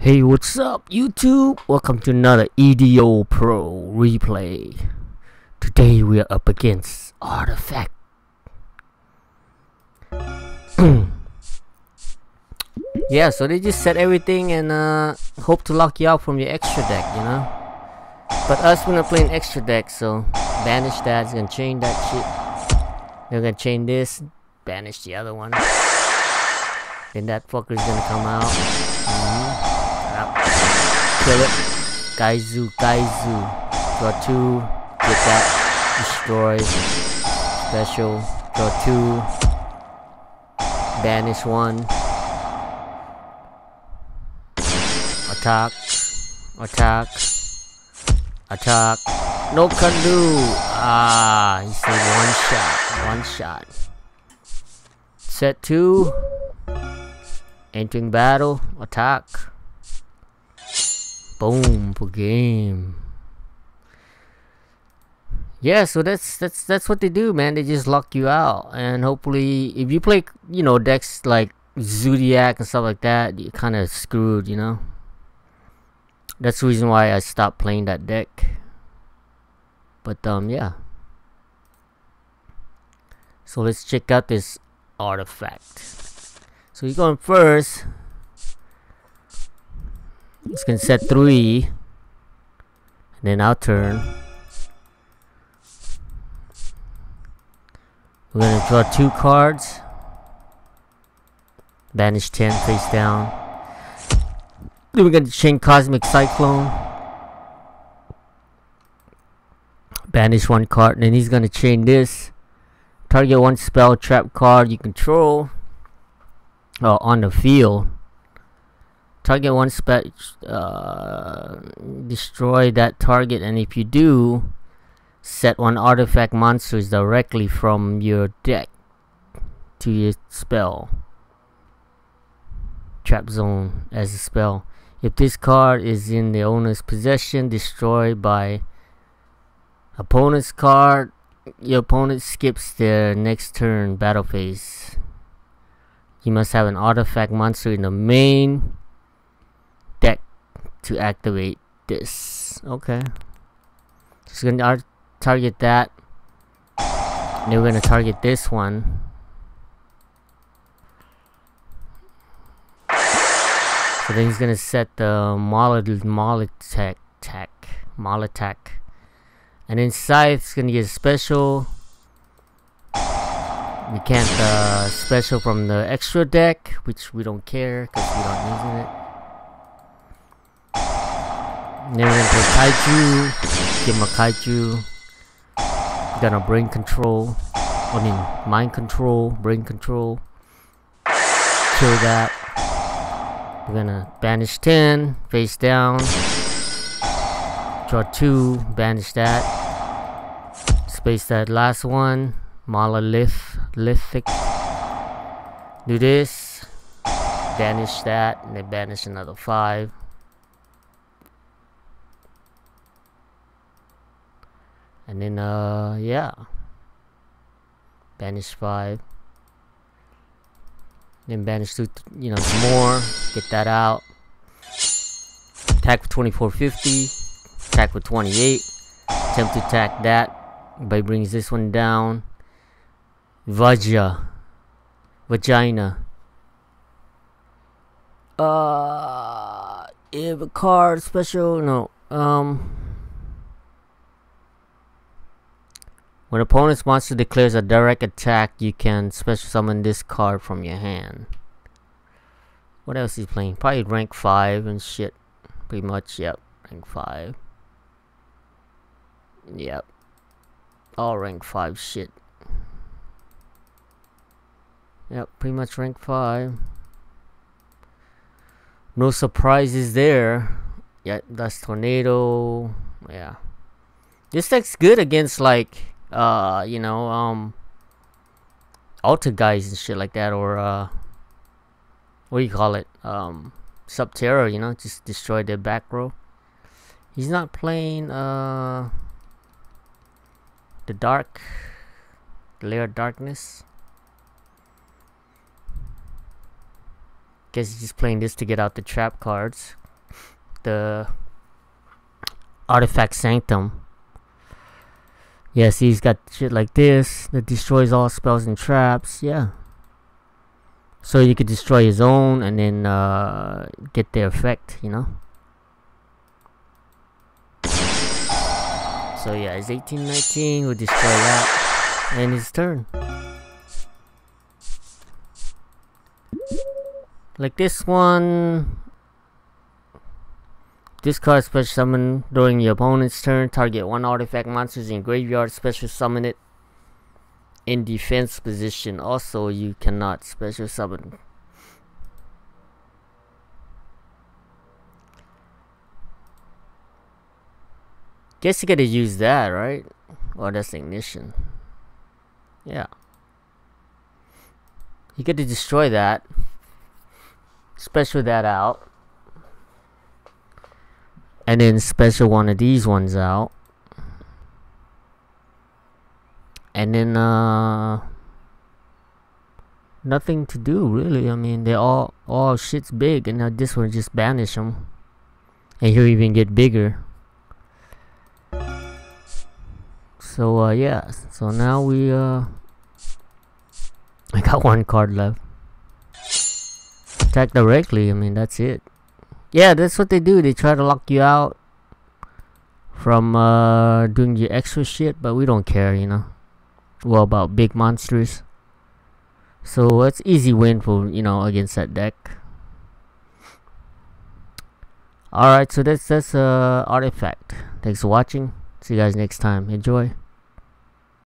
Hey, what's up, YouTube? Welcome to another EDO Pro replay. Today we are up against Artifact. yeah, so they just set everything and uh, hope to lock you out from your extra deck, you know? But us, we're not playing extra deck, so banish that. It's gonna chain that shit. They're gonna chain this, banish the other one. Then that fucker's gonna come out. Kill it. Gaizu, Gaizu. Draw two. Get that. Destroy. Special. Draw two. Banish one. Attack. Attack. Attack. No can do. Ah, he said one shot. One shot. Set two. Entering battle. Attack. Boom for game. Yeah, so that's that's that's what they do, man. They just lock you out, and hopefully, if you play, you know, decks like Zodiac and stuff like that, you're kind of screwed, you know. That's the reason why I stopped playing that deck. But um, yeah. So let's check out this artifact. So you're going first. Gonna set three. And then I'll turn. We're gonna draw two cards. Banish 10 face down. Then we're gonna chain Cosmic Cyclone. Banish one card, and then he's gonna chain this. Target one spell trap card you control uh, on the field target one spec uh, destroy that target and if you do set one artifact monsters directly from your deck to your spell. Trap zone as a spell. If this card is in the owner's possession destroyed by opponent's card your opponent skips their next turn battle phase. You must have an artifact monster in the main to activate this. Okay. Just gonna target that. And then we're gonna target this one. So then he's gonna set the Moralltach tech Moralltach. And then Scythe's gonna get a special. We can't uh, special from the extra deck, which we don't care because we don't using it. Then we're gonna play Kaiju, him a Kaiju. Gonna brain control. I mean, mind control, brain control. Kill that. We're gonna banish 10, face down. Draw 2, banish that. Space that last one. Monolith, lithic. Do this. Banish that, and then banish another 5. And then uh yeah. Banish 5 then banish 2 you know more. Get that out. Attack for 2450 attack for 28 attempt to attack that. By brings this one down. Vajja vagina. Uh if a card special no um When opponent's monster declares a direct attack, you can special summon this card from your hand. What else is playing? Probably rank 5 and shit. Pretty much, yep. Rank 5. Yep. All rank 5 shit. Yep, pretty much rank 5. No surprises there. Yeah, that's Tornado. Yeah. This deck's good against like uh, you know, um, Altergeists and shit like that, or uh, what do you call it? Um, Subterror, you know, just destroy their back row. He's not playing uh the dark, the layer of darkness. Guess he's just playing this to get out the trap cards. the artifact sanctum. Yeah, see, he's got shit like this that destroys all spells and traps. Yeah. So you could destroy his own and then uh, get the effect, you know? So yeah, it's 1819, we'll destroy that. And his turn. Like this one, Discard special summon during your opponent's turn. Target one artifact monsters in graveyard. Special summon it in defense position. Also, you cannot special summon. Guess you gotta use that, right? Or that's ignition. Yeah. You get to destroy that. Special that out and then special one of these ones out. And then uh nothing to do really. I mean they all all shit's big and now this one just banish them and he'll even get bigger. So uh yeah. So now we uh I got one card left. Attack directly I mean that's it yeah, that's what they do. They try to lock you out from uh, doing your extra shit, but we don't care, you know. Well, about big monsters. So it's easy win for you know against that deck. Alright, so that's that's uh artifact. Thanks for watching. See you guys next time. Enjoy.